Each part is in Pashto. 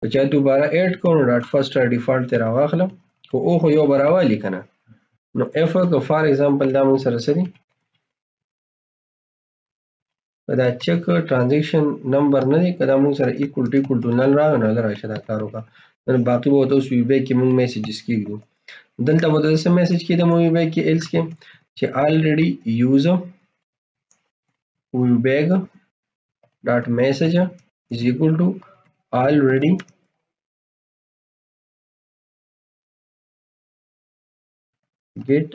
که چا دوباره اډ کړو ډاټ فرست را ډیفالت ته راواخلم خو او خو یو براوالي کنه نو اف که فار ایگزامپل دا مون سره سری که دا چک ترانزیکشن نمبر نه دی که دا موږ سره ایکول ټو ایکول ټو نل راغی نو هغه راشه دا کار وکړه نو باقي به ورته اوس وي بیک کې موږ میسیجز کېږدو دلته به د څه میسیج کېده مو وي بیک کې ایلس کې چې آلریډي یوز وي بیک ډاټ میسیج از ایکول ټو آلریډي get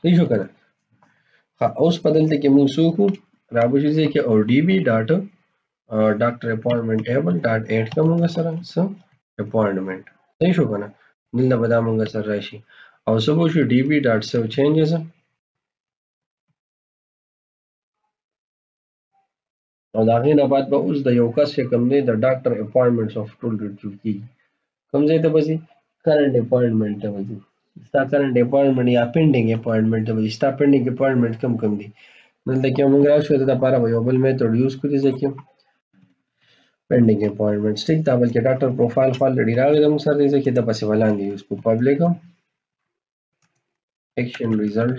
صحیح شو کنه ها اوس په دلته کې موږ څوک رابشي ځای کې او ډي بي ډاټ ډاکټر اپوینټمنټ ټیبل ډاټ ایډ کوم موږ سره څه اپوینټمنټ صحیح شو کنه دلته به دا موږ سره راشي او څه به شو ډي بي ډاټ سیو چینجز او د هغې نه بعد به اوس د یو کس چې کوم دی د ډاکټر اپوینټمنټس آف ټول ګډ شروع کېږي کوم ځای ته به ځي کرنټ اپوینټمنټ ته به ځي ستا کرنټ اپوینټمنټ یا پینډینګ اپوینټمنټ ته به ځي ستا پینډینګ اپوینټمنټ کوم کوم دی دلته کې موږ راشو د لپاره به یو بل میتود یوز کړی ځکه پینډینګ اپوینټمنټ ټیک دا بلکې ډاکټر پروفایل خو لړی راغی د موږ سره دی ځکه د پسې ولاندې یوز کو پبلک ایکشن ریزلټ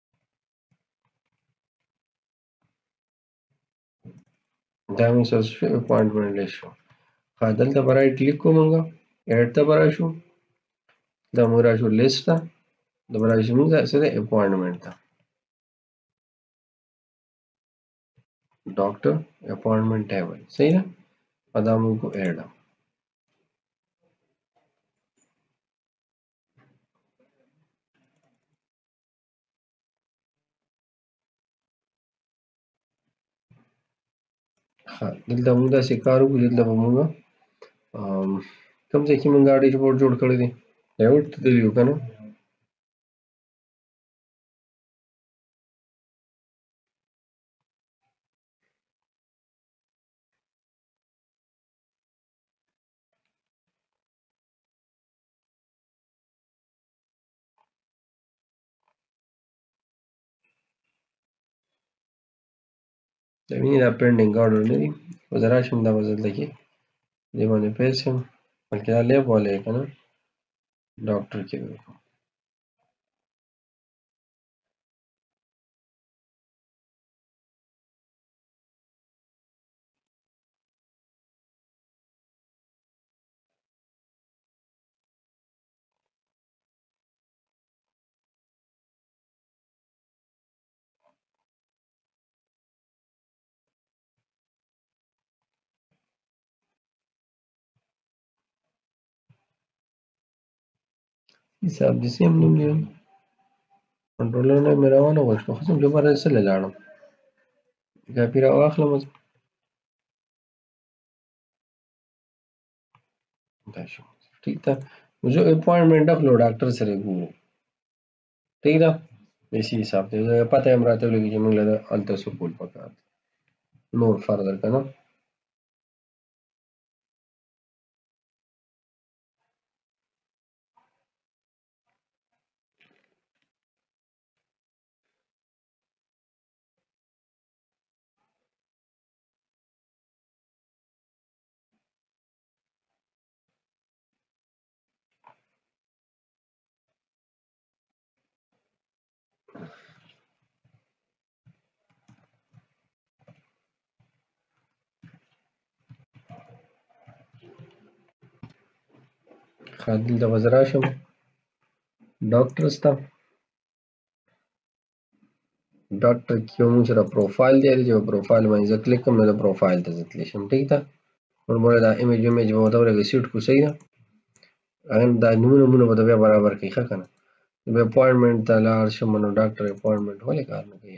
دا موږ سره شوی پوینټ باندې شو ښه دلته به رایټ کلیک کوو موږ ایډ ته به راشو دا موږ راشو لیست ته دا به راشو موږ سره اپوینټمنټ ته ډاکټر اپوینټمنټ ټیبل صحیح ده او دا موږ کو ایډ دلته موږ داسې کار وکړو دلته به موږ کوم ځای کې موږ دا ډیشبورډ جوړ کړی دی لیاوټ ته تللي یو که نه د وینې دا پینډینګ آرډر نه دي خو زه راشم دا به زه دلته کې دې باندې پیل شم بلکې دا لیب والا یې که نه ډاکټر کې به وکړم حساب دې سیم نوم دی کنټرولر نه مې راونه غوښتو خو سم جمعه راځي سره لاړم کاپي راواخلم دا شو ٹھیک ده نو زه اپوینټمنټ اخلو ډاکټر سره ګورو ٹھیک ده بیسی حساب ته زه پته هم راته ولګي چې موږ له هلته څه کول پکار دي نور فردر که نه ښه دلته به زه راشم ډاکټرس ته ډاکټر کیوم سره پروفایل دی چې په پروفایل باندې زه کلیک کوم نو د پروفایل ته ځتلی شم ټیک ده ورموږ دا ایمیج ایمیج به ورته ورګه سیټ کو صحیح ده هغه دا نمونه مونه به بیا برابر کوي ښه کنه به اپوینټمنټ ته لاړ شم نو ډاکټر اپوینټمنټ ولې کار نه کوي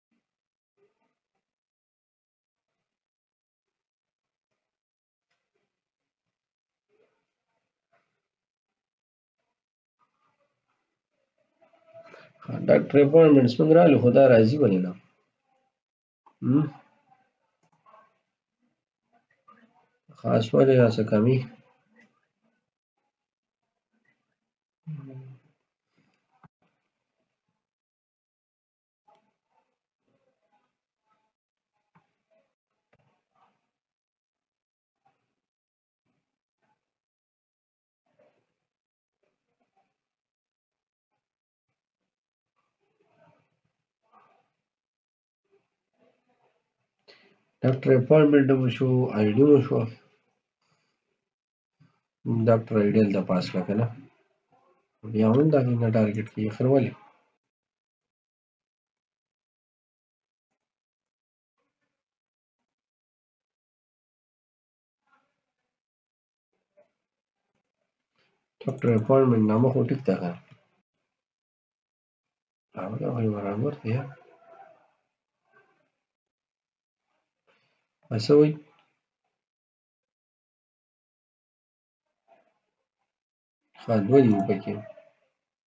ډاکټر اپوینټمنټس موږ رالو خو دا راځي ولې نه خاص ولې راڅه کمی ډاکټر اپوینټمنټ مو شو آی ډي مو شو ډاکټر آی ډي هلته پاس کړه که نه بیا هم دا نه ټارګېټ کېږي خیر ولې ډاکټر اپوینټمنټ نامه خو ټیک ده کنه هغه دا وایي برابر دی څه وایي ښه دوه دي پکې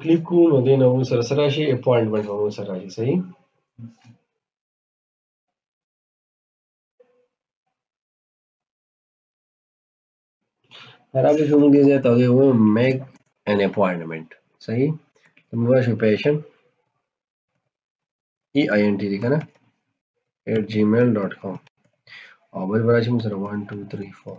کلیک کوو نو دې نه مو سره سره شي اپوینټمنټ به مو سره راشي صحیح هرابه شو موږ زه ته وو میک ان اپوینټمنټ صحیح موږ شو پیشن ای آی ان ټی دی کنه @gmail.com او بل براشي موږ سره 1 2 3 4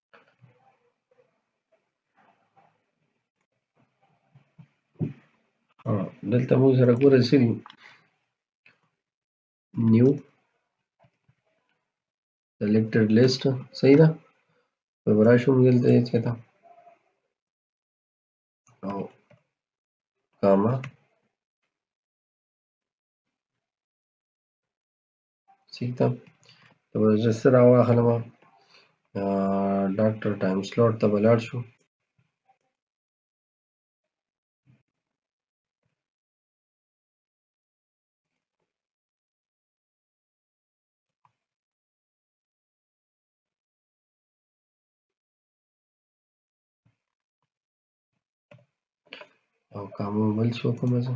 دلته موږ سره ګوره څه دي نیو سلیکټډ لیست صحیح ده په راشو موږ دلته یې کېتا او کاما سی ته د رجسټر راواخلم ډاکټر ټایم سلوټ ته به لاړ شو او کامو بل څوک مزه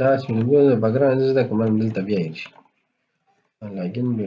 داسې مې وګوره بګران زه زده کوم دلته بیا یې شي لاګین به